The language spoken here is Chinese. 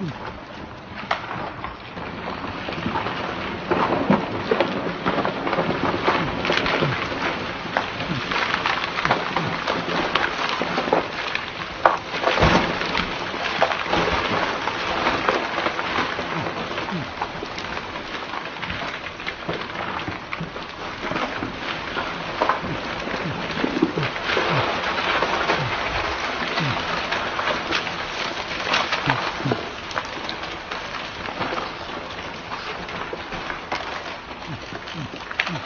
Mm. 嗯嗯